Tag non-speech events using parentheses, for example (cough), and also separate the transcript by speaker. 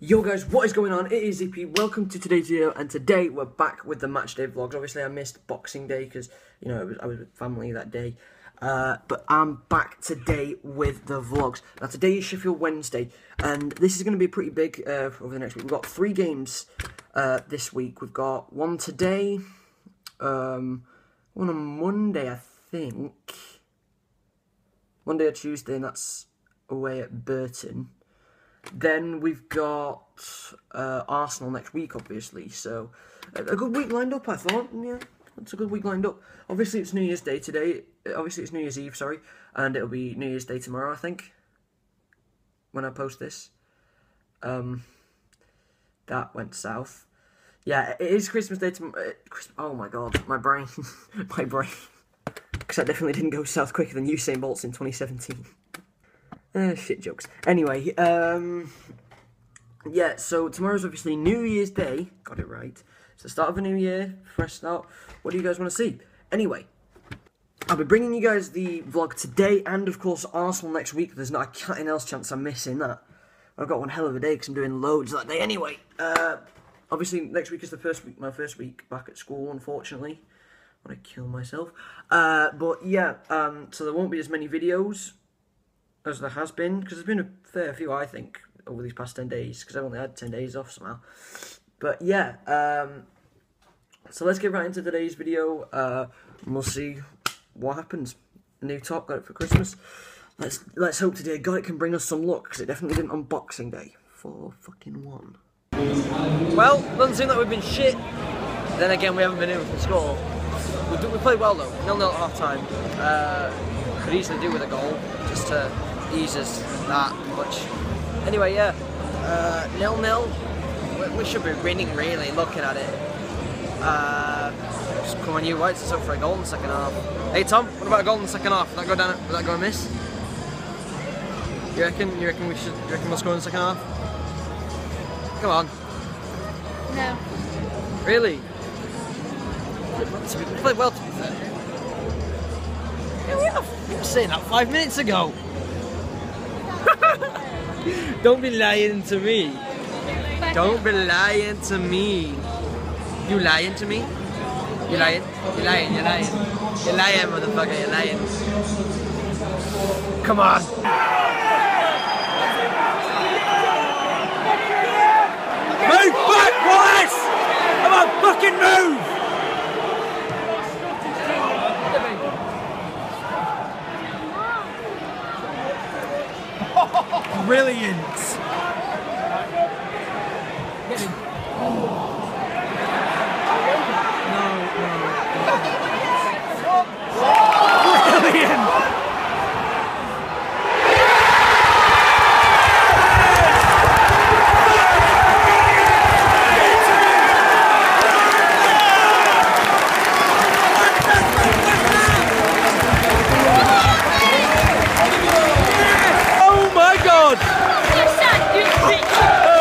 Speaker 1: Yo guys, what is going on? It is EP. Welcome to today's video, and today we're back with the match day vlogs. Obviously, I missed Boxing Day because you know was, I was with family that day, uh, but I'm back today with the vlogs. Now today is Sheffield Wednesday, and this is going to be pretty big uh, over the next week. We've got three games uh, this week. We've got one today, um, one on Monday, I think. Monday or Tuesday, and that's away at Burton. Then we've got uh, Arsenal next week, obviously. So a, good week lined up, I thought. Yeah, it's a good week lined up. Obviously, it's New Year's Day today. Obviously, it's New Year's Eve, sorry, and it'll be New Year's Day tomorrow, I think. When I post this, um, that went south. Yeah, it is Christmas Day tomorrow. Uh, oh my god, my brain, (laughs) my brain. Because I definitely didn't go south quicker than Usain Bolt's in 2017. Uh, shit jokes. Anyway, um, yeah, so tomorrow's obviously New Year's Day. Got it right. It's the start of a new year, fresh start. What do you guys want to see? Anyway, I'll be bringing you guys the vlog today and, of course, Arsenal next week. There's not a cutting else chance I'm missing that. I've got one hell of a day because I'm doing loads that day anyway. Uh, obviously, next week is the first week, my first week back at school, unfortunately. I want to kill myself. Uh, but yeah, um, so there won't be as many videos as there has been, because there's been a fair few, I think, over these past 10 days, because I've only had 10 days off somehow. But yeah, um, so let's get right into today's video, uh, and we'll see what happens. New top, got it for Christmas. Let's let's hope today God it can bring us some luck, because it definitely didn't on Boxing Day. For fucking one. Well, doesn't seem like we've been shit. Then again, we haven't been able to score. We, we played well though, nil nil at half time. Uh, could easily do with a goal, just to eases that much. Anyway, yeah, uh, nil nil. We, we, should be winning really. Looking at it, uh, just come on, you Whites. It's up for a goal in the second half. Hey Tom, what about a goal in the second half? Will that go down? Will that go miss? You reckon? You reckon we should? You reckon we'll score in the second half? Come on.
Speaker 2: No.
Speaker 1: Really? We played well to be fair. Yeah, we were saying that five minutes ago. (laughs) Don't be lying to me. Don't be lying to me. You lying to me? You lying? You lying? You lying? You lying, motherfucker? You lying? Come on. brilliant. you think?